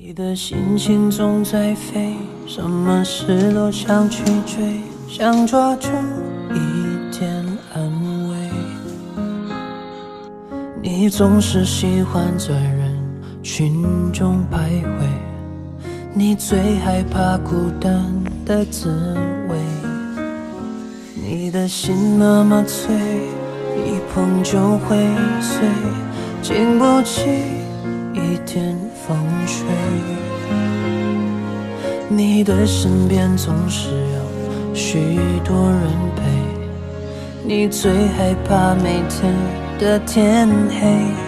你的心情总在飞，什么事都想去追，想抓住一点安慰。你总是喜欢在人群中徘徊，你最害怕孤单的滋味。你的心那么脆，一碰就会碎，经不起一点风吹。你的身边总是有许多人陪，你最害怕每天的天黑。